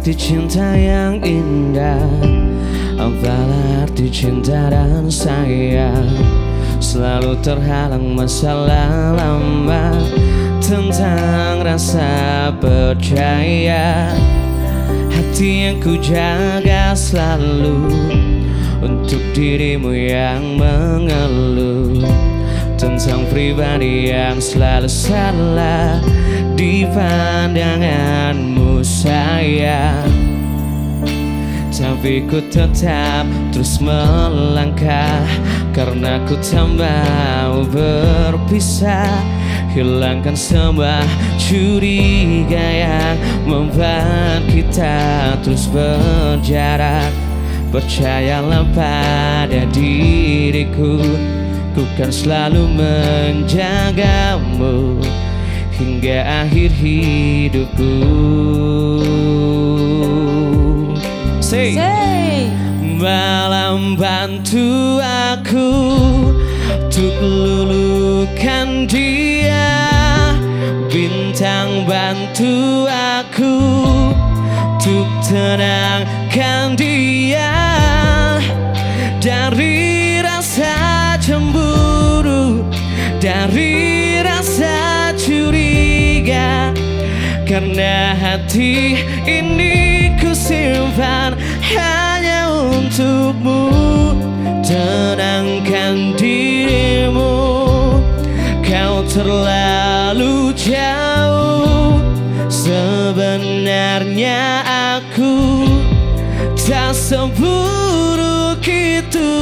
arti cinta yang indah. Apalah arti cinta dan sayang. Selalu terhalang masalah lama Tentang rasa percaya. Hati yang ku jaga selalu Untuk dirimu yang mengeluh. Tentang pribadi yang selalu salah Di pandanganmu sayang. Tapi ku tetap terus melangkah Karena ku tak mau berpisah. Hilangkan semua curiga yang membuat kita terus berjarak. Percayalah pada diriku Ku kan selalu menjagamu Hingga akhir hidupku Say. Say. Malam bantu aku Untuk lulukan dia Bintang bantu aku Untuk tenangkan dia karena hati ini ku simpan hanya untukmu. Tenangkan dirimu Kau terlalu jauh. Sebenarnya aku Tak seburuk itu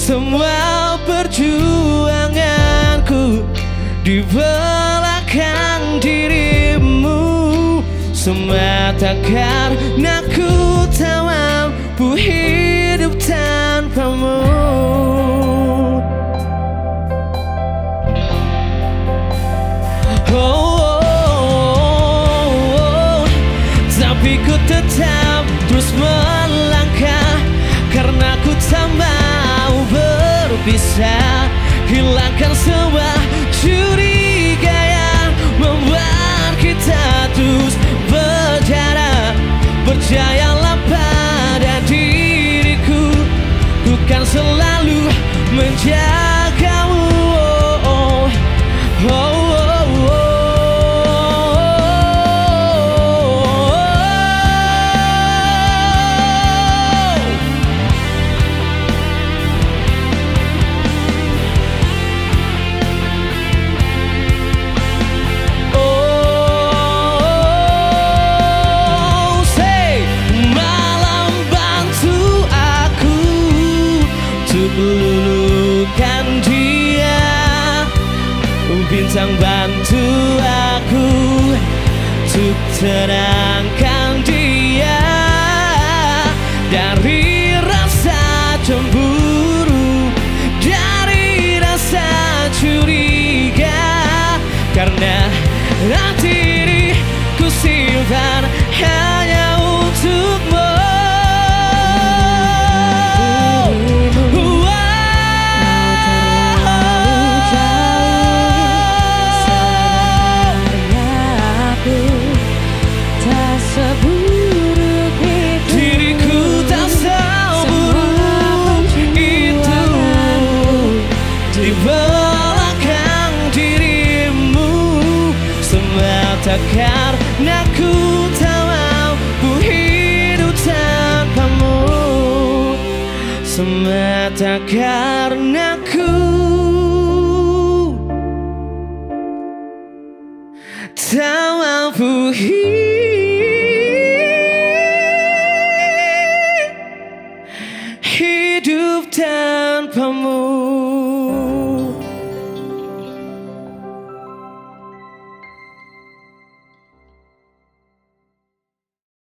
Semua perjuanganku Di belakang Semata karena ku tak mampu hidup tanpamu Oh. Tapi ku tetap terus melangkah Karena ku tak mau berpisah Hilangkan semua Bintang bantu aku untuk tenangkan Di belakang dirimu Semata karena ku tak mampu hidup tanpamu. Semata karena ku Tak mampu hidup